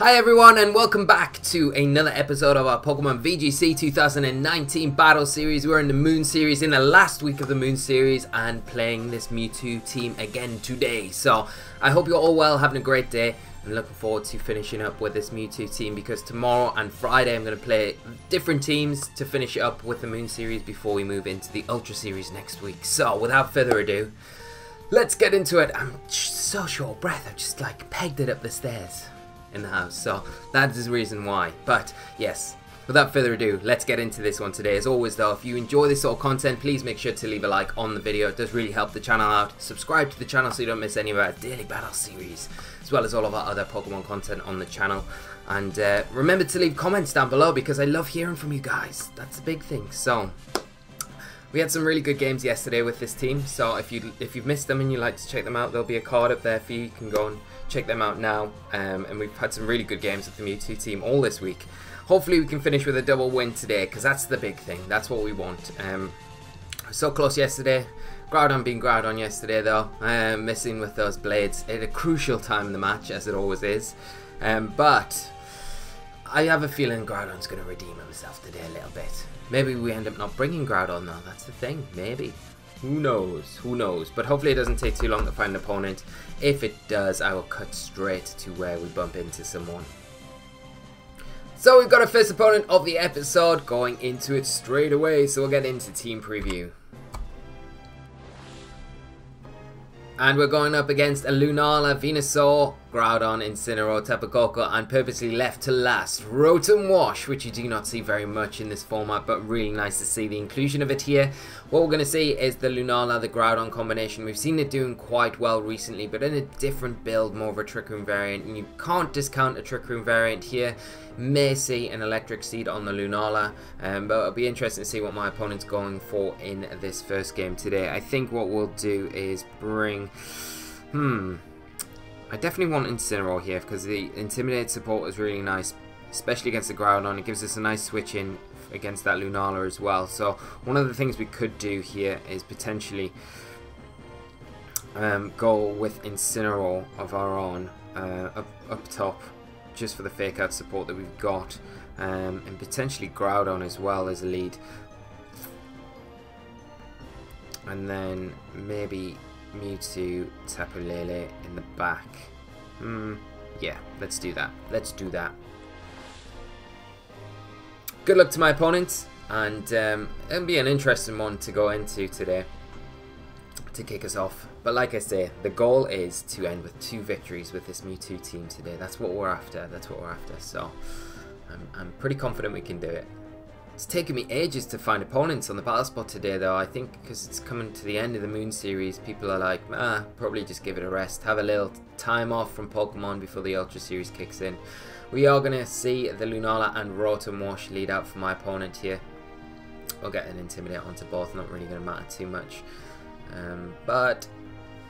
Hi everyone and welcome back to another episode of our Pokemon VGC 2019 Battle Series. We're in the Moon Series, in the last week of the Moon Series and playing this Mewtwo team again today. So I hope you're all well, having a great day. I'm looking forward to finishing up with this Mewtwo team because tomorrow and Friday I'm going to play different teams to finish up with the Moon Series before we move into the Ultra Series next week. So without further ado, let's get into it. I'm so short breath, I've just like pegged it up the stairs in the house. So that is the reason why. But yes, without further ado, let's get into this one today. As always though, if you enjoy this sort of content, please make sure to leave a like on the video. It does really help the channel out. Subscribe to the channel so you don't miss any of our daily battle series, as well as all of our other Pokemon content on the channel. And uh, remember to leave comments down below because I love hearing from you guys. That's a big thing. So, we had some really good games yesterday with this team, so if you if you've missed them and you'd like to check them out, there'll be a card up there for you. You can go and check them out now. Um, and we've had some really good games with the Mewtwo team all this week. Hopefully we can finish with a double win today, because that's the big thing. That's what we want. Um, so close yesterday. Groudon being Groudon yesterday though, um, missing with those blades at a crucial time in the match, as it always is. Um, but I have a feeling Groudon's going to redeem himself today a little bit. Maybe we end up not bringing Groudon though, that's the thing, maybe. Who knows, who knows, but hopefully it doesn't take too long to find an opponent. If it does, I will cut straight to where we bump into someone. So we've got our first opponent of the episode, going into it straight away, so we'll get into team preview. And we're going up against a Lunala, Venusaur, Groudon, Incineroar, Tapu and purposely left to last, Rotom Wash, which you do not see very much in this format, but really nice to see the inclusion of it here. What we're going to see is the Lunala, the Groudon combination. We've seen it doing quite well recently, but in a different build, more of a Trick Room variant, and you can't discount a Trick Room variant here may see an electric seed on the Lunala um, but it'll be interesting to see what my opponent's going for in this first game today I think what we'll do is bring hmm I definitely want Incineroar here because the Intimidate support is really nice especially against the Groudon it gives us a nice switch in against that Lunala as well. So one of the things we could do here is potentially um, go with Incineroar of our own uh, up, up top just for the fake out support that we've got um, and potentially Groudon as well as a lead. And then maybe Mewtwo, Tapu Lele in the back hmm yeah let's do that let's do that good luck to my opponent and um, it'll be an interesting one to go into today to kick us off. But like I say, the goal is to end with two victories with this Mewtwo team today. That's what we're after. That's what we're after. So I'm, I'm pretty confident we can do it. It's taken me ages to find opponents on the battle spot today though. I think because it's coming to the end of the Moon series, people are like, ah, probably just give it a rest. Have a little time off from Pokemon before the Ultra series kicks in. We are going to see the Lunala and Rotom Wash lead out for my opponent here. We'll get an Intimidate onto both, not really going to matter too much. Um, but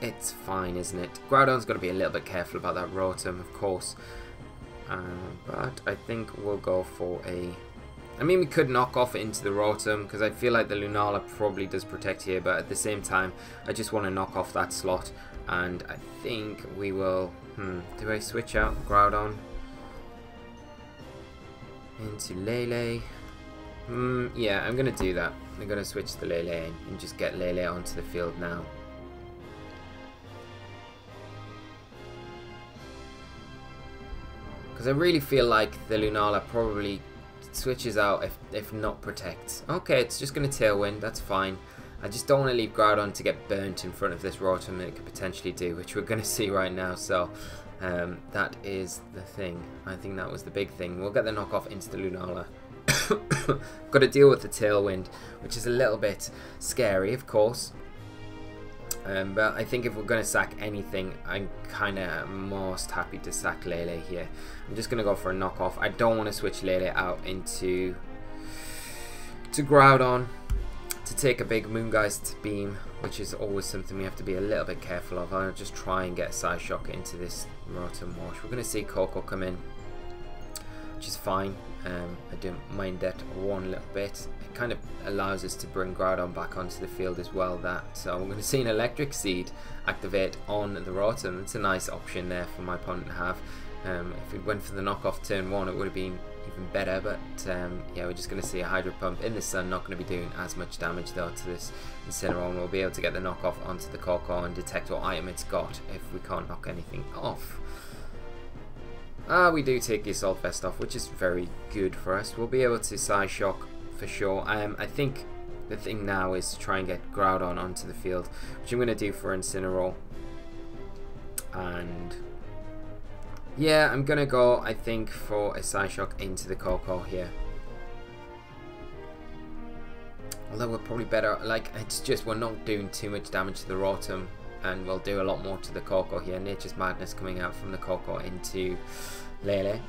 it's fine, isn't it? Groudon's got to be a little bit careful about that Rotom, of course. Um, but I think we'll go for a... I mean, we could knock off into the Rotom, because I feel like the Lunala probably does protect here, but at the same time, I just want to knock off that slot. And I think we will... Hmm, do I switch out Groudon? Into Lele? Hmm, yeah, I'm going to do that. I'm going to switch the Lele and just get Lele onto the field now. Because I really feel like the Lunala probably switches out if, if not protects. Okay, it's just going to Tailwind, that's fine. I just don't want to leave Groudon to get burnt in front of this Rotom that it could potentially do, which we're going to see right now. So um, that is the thing. I think that was the big thing. We'll get the knockoff into the Lunala. Got to deal with the tailwind, which is a little bit scary, of course. Um, but I think if we're going to sack anything, I'm kind of most happy to sack Lele here. I'm just going to go for a knockoff. I don't want to switch Lele out into to Groudon to take a big Moongeist beam, which is always something we have to be a little bit careful of. I'll just try and get a Psyshock into this Rotom Wash. We're going to see Koko come in, which is fine. Um, I don't mind that one little bit. It kind of allows us to bring Groudon back onto the field as well. That So I'm going to see an Electric Seed activate on the Rotom. It's a nice option there for my opponent to have. Um, if we went for the knockoff turn one, it would have been even better. But um, yeah, we're just going to see a Hydro Pump in the sun. Not going to be doing as much damage though to this Incineroar. We'll be able to get the knockoff onto the Koko and detect what item it's got if we can't knock anything off. Ah, we do take the Assault Vest off, which is very good for us. We'll be able to Psyshock for sure. Um, I think the thing now is to try and get Groudon onto the field, which I'm going to do for Incineroar. And yeah, I'm going to go, I think, for a Psyshock into the Koko here. Although we're probably better, like, it's just we're not doing too much damage to the Rotom and we'll do a lot more to the Koko here. Nature's Madness coming out from the Koko into Lele.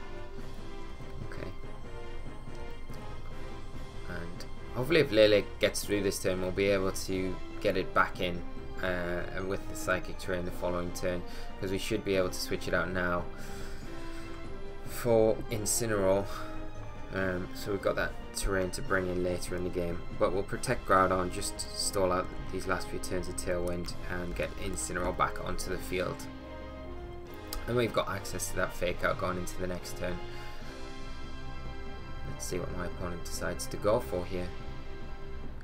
Okay. And hopefully if Lele gets through this turn, we'll be able to get it back in uh, with the Psychic Terrain the following turn, because we should be able to switch it out now for Incineroar. Um, so we've got that terrain to bring in later in the game. But we'll protect Groudon, just stall out these last few turns of Tailwind and get Incineroar back onto the field. And we've got access to that fake out going into the next turn. Let's see what my opponent decides to go for here.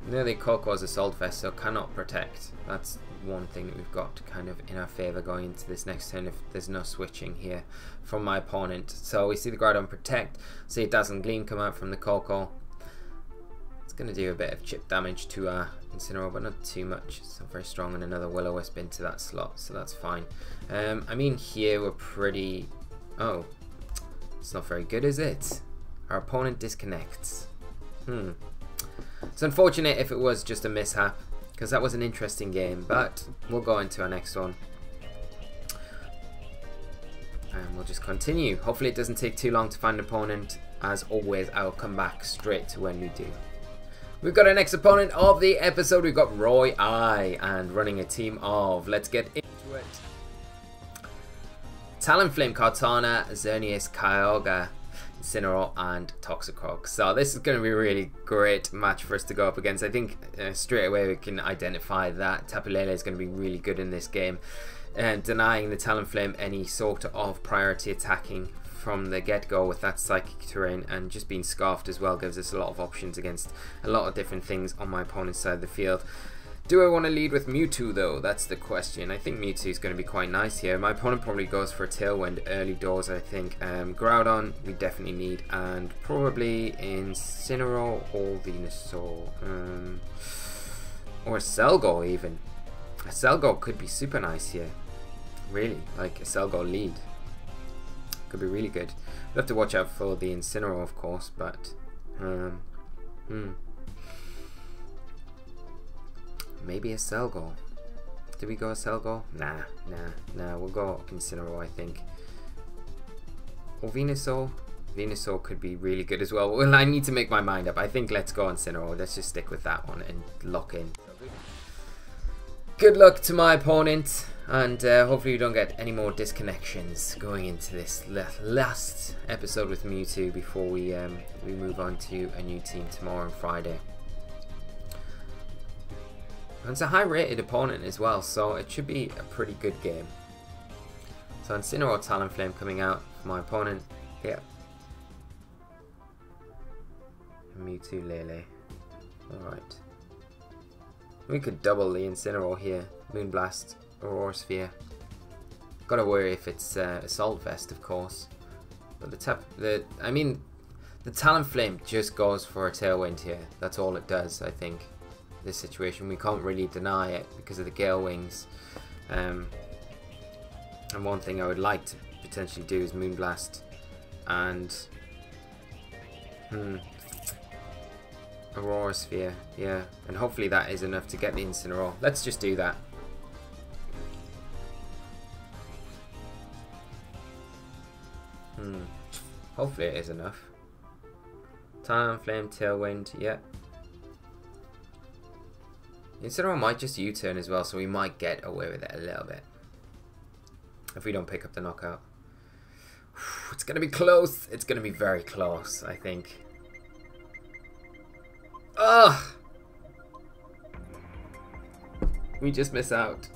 Nearly Koko's Assault Vest, so cannot protect. That's one thing that we've got kind of in our favour going into this next turn if there's no switching here from my opponent. So we see the Groudon Protect, see a Dazzling Gleam come out from the Koko. It's going to do a bit of chip damage to our Incineroar, but not too much. It's not very strong, and another Will-O-Wisp into that slot, so that's fine. Um, I mean, here we're pretty... Oh, it's not very good, is it? Our opponent disconnects. Hmm. It's unfortunate if it was just a mishap because that was an interesting game, but we'll go into our next one. And we'll just continue. Hopefully it doesn't take too long to find an opponent. As always, I'll come back straight to when we do. We've got our next opponent of the episode. We've got Roy I and running a team of. Let's get into it. Talonflame, Kartana, Xerneas, Kyogre, Incineroar and Toxicroak. So this is going to be a really great match for us to go up against. I think uh, straight away we can identify that Tapu Lele is going to be really good in this game. And denying the Talonflame any sort of priority attacking from the get-go with that psychic terrain and just being scarfed as well gives us a lot of options against a lot of different things on my opponent's side of the field. Do I want to lead with Mewtwo though? That's the question. I think Mewtwo is going to be quite nice here. My opponent probably goes for a Tailwind early doors I think. Um, Groudon we definitely need and probably Incineroar or Venusaur. Um, or a even. Accelgor could be super nice here. Really, like Accelgor lead. Could be really good. We'll have to watch out for the Incineroar of course, but... Um, hmm. Maybe Accelgor. Do we go Accelgor? Nah, nah, nah. We'll go Incineroar, I think. Or Venusaur? Venusaur could be really good as well. Well, I need to make my mind up. I think let's go on Incineroar. Let's just stick with that one and lock in. Good luck to my opponent. And uh, hopefully you don't get any more disconnections going into this last episode with Mewtwo before we um, we move on to a new team tomorrow and Friday. And it's a high rated opponent as well, so it should be a pretty good game. So Incineroar Talonflame coming out for my opponent. Yeah. Mewtwo Lele. Alright. We could double the Incineroar here. Moonblast, Aura Sphere. Gotta worry if it's uh, Assault Vest, of course. But the tap, the I mean, the Talonflame just goes for a Tailwind here. That's all it does, I think this situation. We can't really deny it because of the Gale Wings. Um, and one thing I would like to potentially do is Moonblast and hmm, Aura Sphere, yeah. And hopefully that is enough to get the Incineroar. Let's just do that. Hmm. Hopefully it is enough. Time, Flame, Tailwind, yeah. Incineroar might just U-turn as well, so we might get away with it a little bit. If we don't pick up the knockout. It's going to be close. It's going to be very close, I think. Ugh! We just miss out.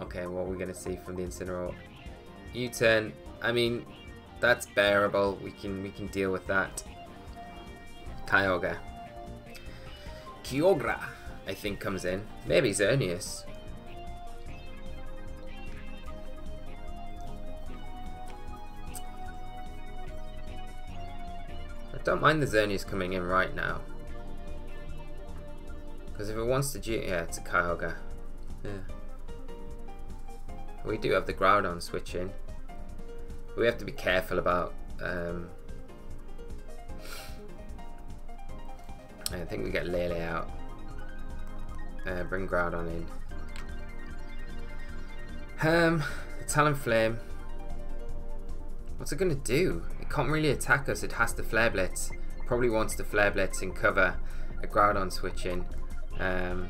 Okay, what are we going to see from the Incineroar? U-turn. I mean, that's bearable. We can we can deal with that. Kyogre. Kyogre, I think, comes in. Maybe Xerneas. I don't mind the Xerneas coming in right now. Because if it wants to yeah, it's a Kyogre. Yeah. We do have the Groudon switching. We have to be careful about um, I think we get Lele out. Uh, bring Groudon in. Um, Talonflame. What's it gonna do? It can't really attack us. It has to Flare Blitz. Probably wants to Flare Blitz and cover a Groudon switching. Um,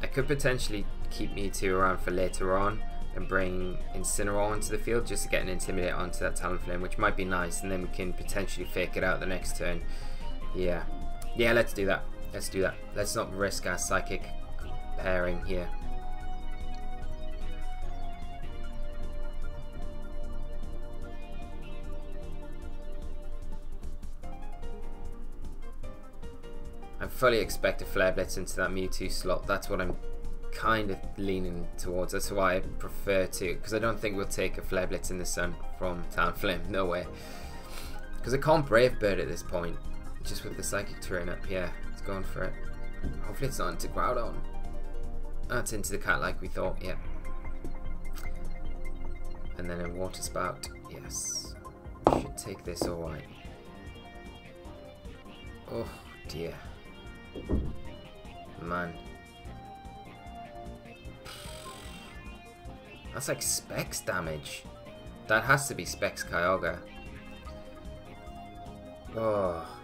I could potentially keep Mewtwo around for later on and bring Incineroar onto the field just to get an Intimidate onto that Talonflame, which might be nice, and then we can potentially fake it out the next turn. Yeah. Yeah, let's do that. Let's do that. Let's not risk our Psychic pairing here. I fully expect a Flare Blitz into that Mewtwo slot. That's what I'm kind of leaning towards. That's why I prefer to, because I don't think we'll take a Flare Blitz in the sun from Talonflame. No way. Because I can't Brave Bird at this point. Just with the Psychic terrain up, yeah, it's going for it. Hopefully it's not into Groudon. Oh, it's into the cat like we thought, yeah. And then a Water Spout, yes. Should take this alright. Oh dear. Man. That's like Specs damage. That has to be Specs Kyogre. Oh.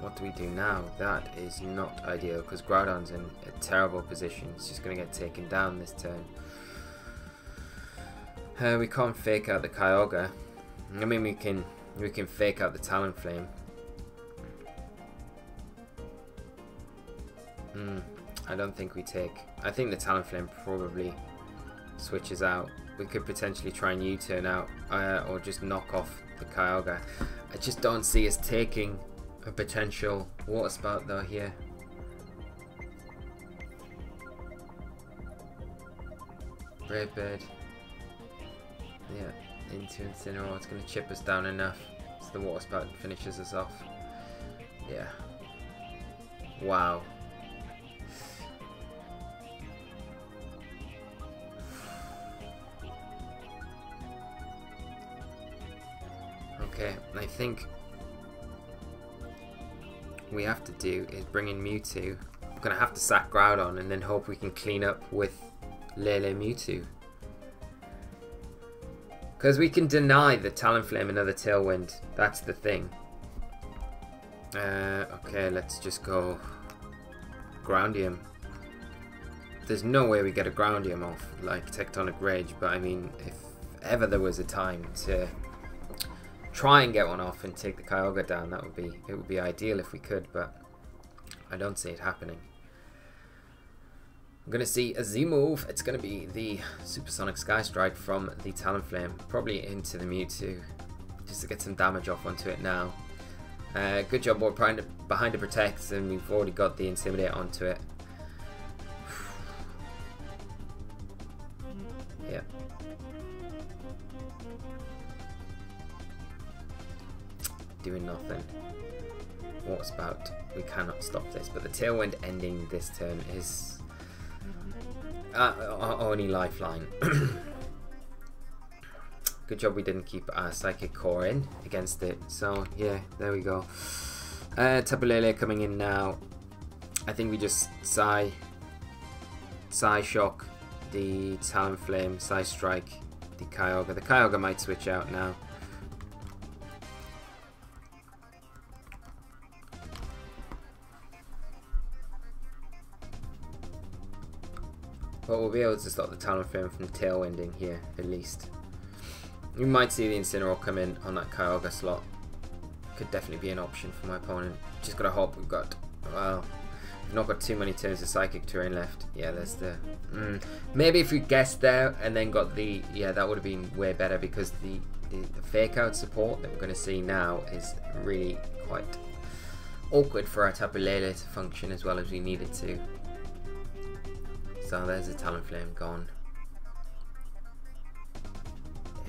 What do we do now? That is not ideal because Groudon's in a terrible position. It's just going to get taken down this turn. Uh, we can't fake out the Kyogre. I mean, we can we can fake out the Talonflame. Hmm. I don't think we take. I think the Talonflame probably switches out. We could potentially try and U-turn out uh, or just knock off the Kyogre. I just don't see us taking a potential water spout though here. Brave Bird. Yeah, into Incineroar. It's going to chip us down enough so the water spout finishes us off. Yeah. Wow. Okay, I think we have to do is bring in Mewtwo. We're going to have to sack Groudon and then hope we can clean up with Lele Mewtwo. Because we can deny the Talonflame another Tailwind. That's the thing. Uh, okay, let's just go Groundium. There's no way we get a Groundium off like Tectonic Rage, but I mean, if ever there was a time to try and get one off and take the Kyogre down. That would be it would be ideal if we could, but I don't see it happening. I'm going to see a Z move. It's going to be the Supersonic Sky Strike from the Talonflame, probably into the Mewtwo, just to get some damage off onto it now. Uh, good job, we're behind, behind the Protect, and we've already got the Intimidate onto it. yeah. Doing nothing. What's about? We cannot stop this. But the Tailwind ending this turn is uh, our only lifeline. Good job we didn't keep our Psychic Core in against it. So, yeah, there we go. Uh, Tapu Lele coming in now. I think we just Psy, Psyshock, the Talonflame, Psystrike, the Kyogre. The Kyogre might switch out now. We'll be able to stop the Talonflame from tailwinding here, at least. You might see the Incineroar come in on that Kyogre slot. Could definitely be an option for my opponent. Just gotta hope we've got, well, we've not got too many turns of psychic terrain left. Yeah, there's the... Mm, maybe if we guessed there and then got the... Yeah, that would have been way better because the, the, the fake out support that we're to see now is really quite awkward for our Tapu Lele to function as well as we need it to. So there's the Talonflame gone.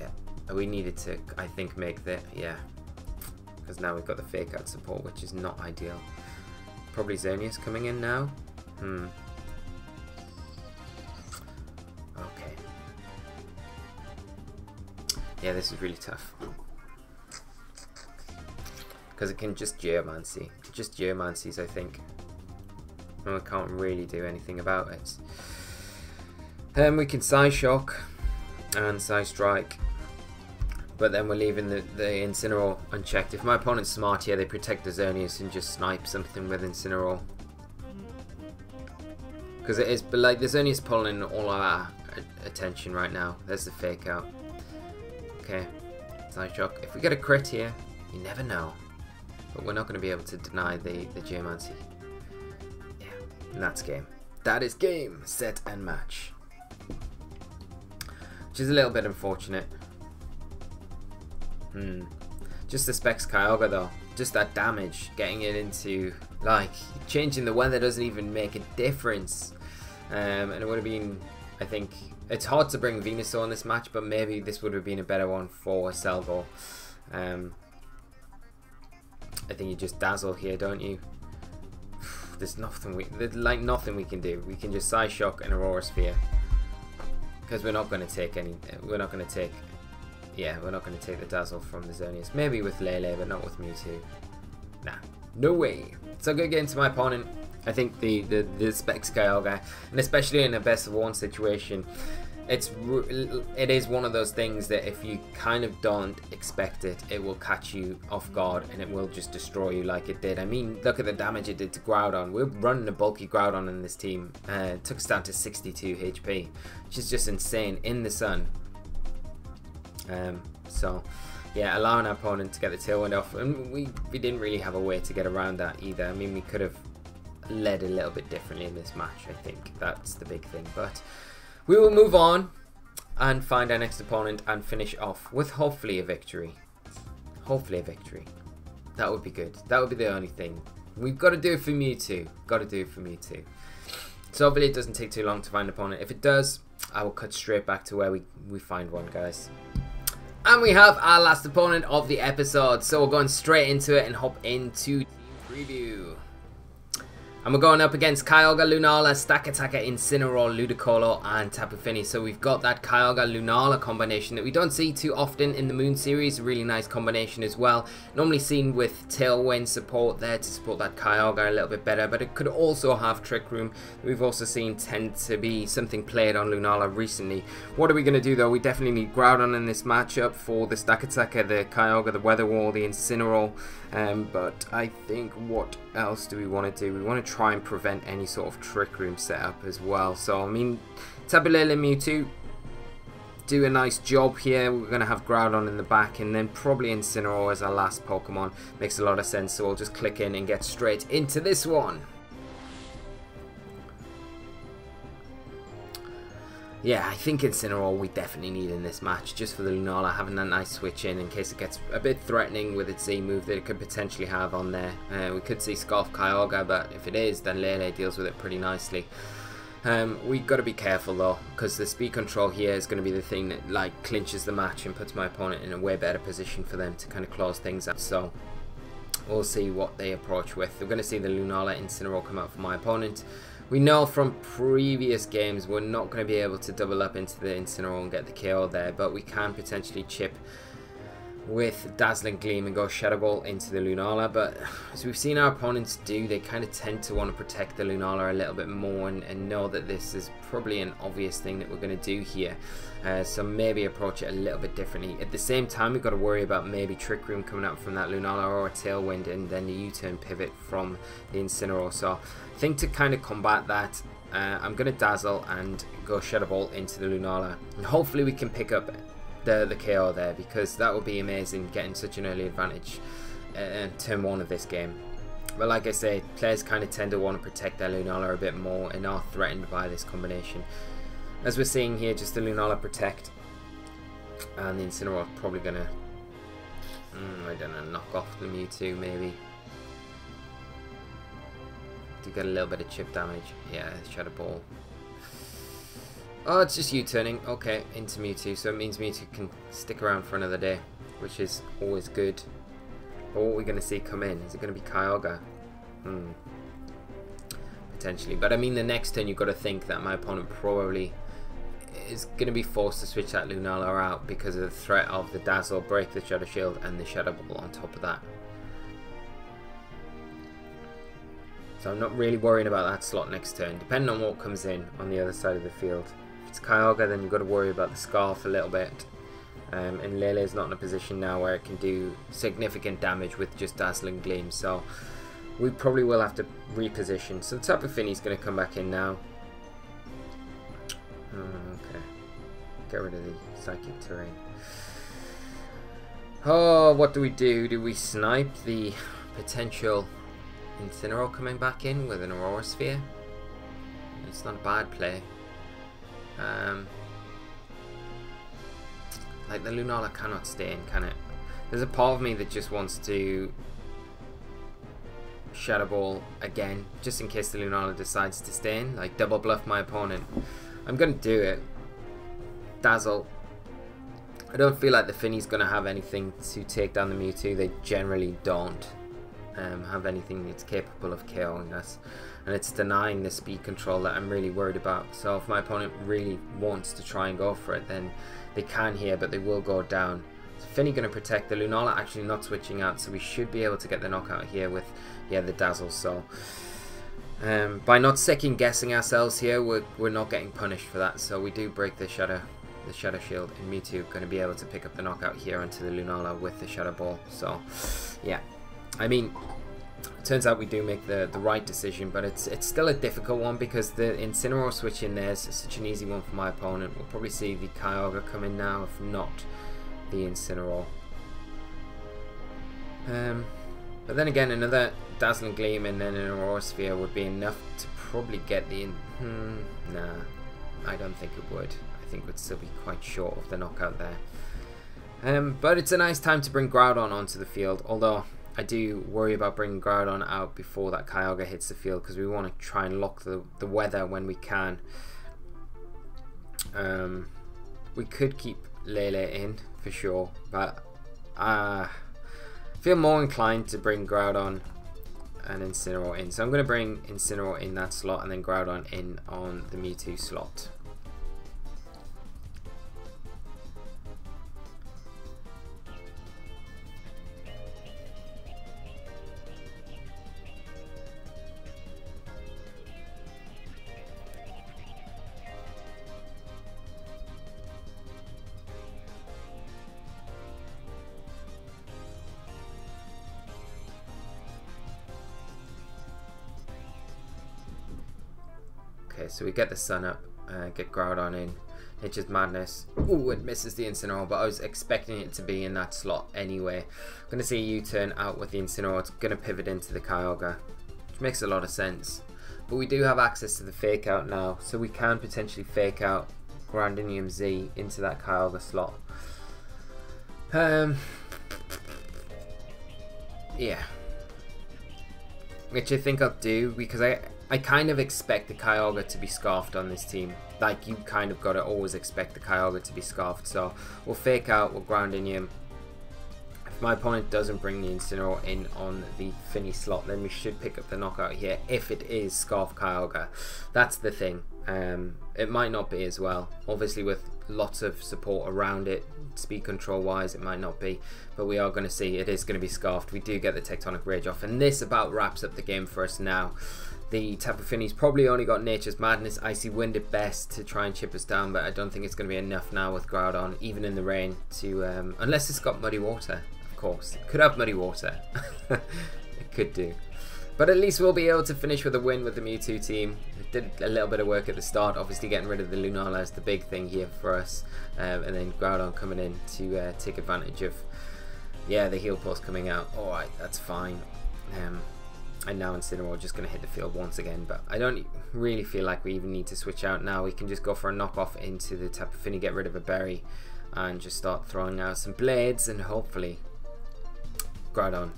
Yeah, we needed to, I think, make the... Yeah, because now we've got the fake out support, which is not ideal. Probably Xerneas coming in now. Hmm. Okay. Yeah, this is really tough. Because it can just Geomancy. Just Geomancies, I think. And we can't really do anything about it. Then we can Psyshock and Psystrike, But then we're leaving the, the Incineroar unchecked. If my opponent's smart here, they protect the Xerneas and just snipe something with Incineroar. Because it is, but like, the Xerneas pulling all our attention right now. There's the fake out. Okay, Psyshock. If we get a crit here, you never know. But we're not going to be able to deny the, the Geomancy. And that's game. That is game, set and match. Which is a little bit unfortunate. Hmm. Just the Specs Kyogre though. Just that damage. Getting it into, like, changing the weather doesn't even make a difference. Um, and it would have been, I think, it's hard to bring Venusaur in this match, but maybe this would have been a better one for Accelgor. Um, I think you just dazzle here, don't you? There's nothing we, there's like nothing we can do. We can just Psyshock and Aura Sphere. Because we're not going to take any, we're not going to take yeah, we're not going to take the Dazzle from the Xerneas. Maybe with Lele, but not with Mewtwo. Nah, no way. So I'm gonna get into my opponent. I think the, the, the Specs Kyogre, and especially in a best of one situation, it's it is one of those things that if you kind of don't expect it, it will catch you off guard and it will just destroy you like it did. I mean, look at the damage it did to Groudon. We're running a bulky Groudon in this team. Uh, took us down to 62 HP, which is just insane in the sun. Um, so yeah, allowing our opponent to get the tailwind off, and we, we didn't really have a way to get around that either. I mean, we could have led a little bit differently in this match, I think. That's the big thing. But we will move on and find our next opponent and finish off with hopefully a victory. Hopefully a victory. That would be good. That would be the only thing. We've got to do it for Mewtwo. Got to do it for Mewtwo. So hopefully it doesn't take too long to find an opponent. If it does, I will cut straight back to where we, we find one, guys. And we have our last opponent of the episode. So we're going straight into it and hop into team preview. And we're going up against Kyogre, Lunala, Stakataka, Incineroar, Ludicolo, and Tapu Fini. So we've got that Kyogre, Lunala combination that we don't see too often in the Moon series. Really nice combination as well. Normally seen with Tailwind support there to support that Kyogre a little bit better. But it could also have Trick Room. We've also seen tend to be something played on Lunala recently. What are we going to do though? We definitely need Groudon in this matchup for the Stakataka, the Kyogre, the Weather Wall, the Incineroar. Um, but I think what else do we want to do? We want to try and prevent any sort of Trick Room setup as well. So, I mean, Tapu Lele Mewtwo do a nice job here. We're going to have Groudon in the back and then probably Incineroar as our last Pokemon. Makes a lot of sense, so we'll just click in and get straight into this one. Yeah, I think Incineroar we definitely need in this match, just for the Lunala having that nice switch in in case it gets a bit threatening with its Z move that it could potentially have on there. Uh, we could see Scarf Kyogre, but if it is, then Lele deals with it pretty nicely. Um, we've got to be careful though, because the speed control here is going to be the thing that like clinches the match and puts my opponent in a way better position for them to kind of close things up. So we'll see what they approach with. We're going to see the Lunala Incineroar come out for my opponent. We know from previous games we're not going to be able to double up into the Incineroar and get the KO there, but we can potentially chip with Dazzling Gleam and go Shadow Ball into the Lunala, but as we've seen our opponents do, they kind of tend to want to protect the Lunala a little bit more and, and know that this is probably an obvious thing that we're going to do here. Uh, so maybe approach it a little bit differently. At the same time, we've got to worry about maybe Trick Room coming out from that Lunala or a Tailwind and then the U-turn pivot from the Incineroar. So I think to kind of combat that, uh, I'm going to Dazzle and go Shadow Ball into the Lunala. And hopefully we can pick up the, the KO there because that would be amazing getting such an early advantage uh, turn one of this game. But like I say, players kind of tend to want to protect their Lunala a bit more and are threatened by this combination. As we're seeing here, just the Lunala protect. And the Incineroar probably going to, mm, I don't know, knock off the Mewtwo maybe. To get a little bit of chip damage. Yeah, Shadow Ball. Oh, it's just U-turning. Okay, into Mewtwo. So it means Mewtwo can stick around for another day, which is always good. But what we're we going to see come in? Is it going to be Kyogre? Hmm. Potentially. But I mean, the next turn you've got to think that my opponent probably is going to be forced to switch that Lunala out because of the threat of the Dazzle, break the Shadow Shield, and the Shadow Ball on top of that. So I'm not really worrying about that slot next turn, depending on what comes in on the other side of the field. If it's Kyogre, then you've got to worry about the Scarf a little bit. Um, and Lele is not in a position now where it can do significant damage with just Dazzling Gleam. So we probably will have to reposition. So the Tapu Fini's going to come back in now. Oh, okay. Get rid of the Psychic Terrain. Oh, what do we do? Do we snipe the potential Incineroar coming back in with an Aura Sphere? It's not a bad play. Um, like the Lunala cannot stay in, can it? There's a part of me that just wants to Shadow Ball again, just in case the Lunala decides to stay in. Like double bluff my opponent. I'm gonna do it. Dazzle. I don't feel like the Fini's gonna have anything to take down the Mewtwo. They generally don't um, have anything that's capable of KOing us. And it's denying the speed control that I'm really worried about. So if my opponent really wants to try and go for it, then they can here, but they will go down. So Fini going to protect the Lunala actually not switching out, so we should be able to get the knockout here with yeah the Dazzle. So um, by not second guessing ourselves here, we're, we're not getting punished for that. So we do break the Shadow the Shadow Shield, and Mewtwo going to be able to pick up the knockout here onto the Lunala with the Shadow Ball. So yeah, I mean, it turns out we do make the, the right decision, but it's it's still a difficult one because the Incineroar switch in there is such an easy one for my opponent. We'll probably see the Kyogre come in now, if not the Incineroar. Um, but then again, another Dazzling Gleam and then an Aura Sphere would be enough to probably get the... In hmm, nah, I don't think it would. I think we'd still be quite short of the knockout there. Um, but it's a nice time to bring Groudon onto the field, although I do worry about bringing Groudon out before that Kyogre hits the field because we want to try and lock the, the weather when we can. Um, we could keep Lele in for sure, but I uh, feel more inclined to bring Groudon and Incineroar in. So I'm going to bring Incineroar in that slot and then Groudon in on the Mewtwo slot. Okay, so we get the sun up, uh, get Groudon in. It's just madness. Oh, it misses the Incineroar, but I was expecting it to be in that slot anyway. I'm going to see a U-turn out with the Incineroar. It's going to pivot into the Kyogre, which makes a lot of sense. But we do have access to the Fake Out now, so we can potentially Fake Out Groundium Z into that Kyogre slot. Um, yeah. Which I think I'll do, because I I kind of expect the Kyogre to be scarfed on this team. Like, you kind of got to always expect the Kyogre to be scarfed. So, we'll fake out, we'll Groundium. If my opponent doesn't bring the Incineroar in on the Fini slot, then we should pick up the knockout here if it is Scarf Kyogre. That's the thing. Um, it might not be as well. Obviously, with lots of support around it, speed control wise, it might not be. But we are going to see it is going to be Scarfed. We do get the Tectonic Rage off. And this about wraps up the game for us now. The Tapu Fini's probably only got Nature's Madness, Icy Wind at best to try and chip us down, but I don't think it's going to be enough now with Groudon, even in the rain, to um, unless it's got Muddy Water, of course. It could have Muddy Water. it could do. But at least we'll be able to finish with a win with the Mewtwo team. It did a little bit of work at the start, obviously getting rid of the Lunala is the big thing here for us. Um, and then Groudon coming in to uh, take advantage of, yeah, the heal pulse coming out. Alright, that's fine. Um, and now Incineroar just going to hit the field once again. But I don't really feel like we even need to switch out now. We can just go for a knockoff into the Tapu Fini, get rid of a berry, and just start throwing out some blades, and hopefully Groudon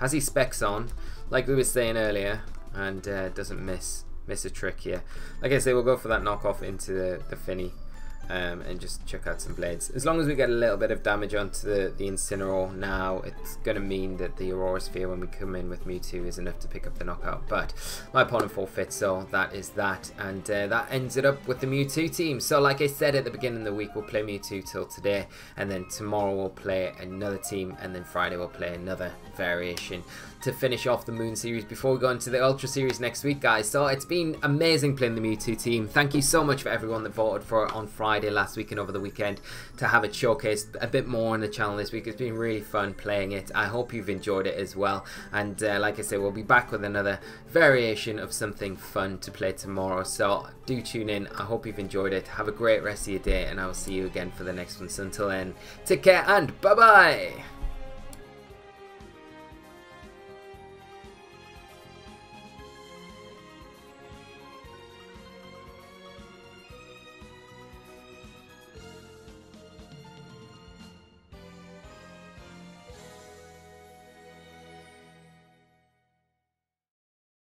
has he specs on, like we were saying earlier, and uh, doesn't miss miss a trick here. Like I say, we'll go for that knockoff into the, the Fini um, and just check out some blades. As long as we get a little bit of damage onto the, the Incineroar now, it's going to mean that the Aura Sphere when we come in with Mewtwo is enough to pick up the knockout. But my opponent forfeits, so that is that. And uh, that ends it up with the Mewtwo team. So like I said at the beginning of the week, we'll play Mewtwo till today. And then tomorrow we'll play another team. And then Friday we'll play another variation to finish off the Moon Series before we go into the Ultra Series next week, guys. So it's been amazing playing the Mewtwo team. Thank you so much for everyone that voted for it on Friday last week and over the weekend to have it showcased a bit more on the channel this week. It's been really fun playing it. I hope you've enjoyed it as well. And uh, like I said, we'll be back with another variation of something fun to play tomorrow. So do tune in. I hope you've enjoyed it. Have a great rest of your day and I will see you again for the next one. So until then, take care and bye-bye.